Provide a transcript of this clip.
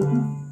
Oh, you.